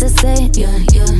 to say, yeah, yeah.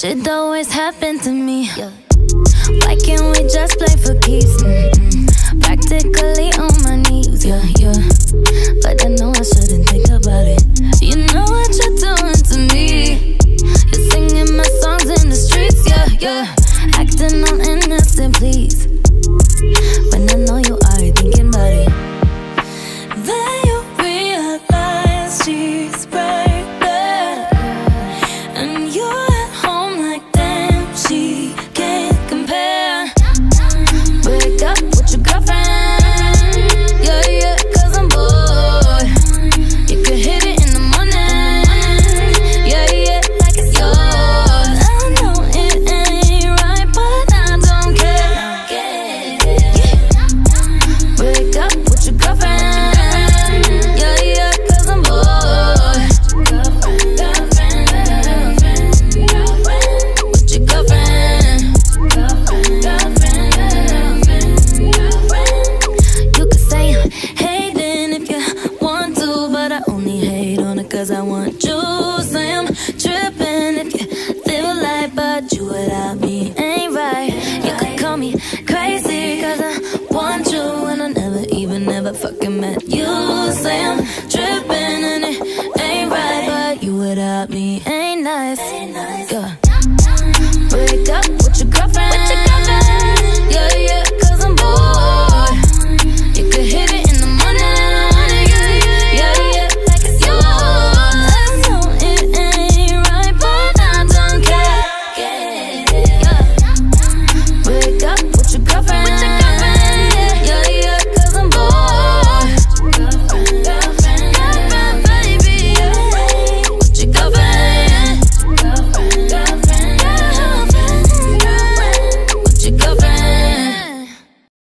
Shit always happened to me. Why can't we just play for keeps? Mm -mm. Practically on my knees, yeah, yeah. But I know. cause I want you, say I am tripping if you feel like, but you without me ain't right. You could call me crazy cause I want you and I never even never fucking met you. Say I'm tripping and it ain't right, but you without me ain't nice. Girl. Break up.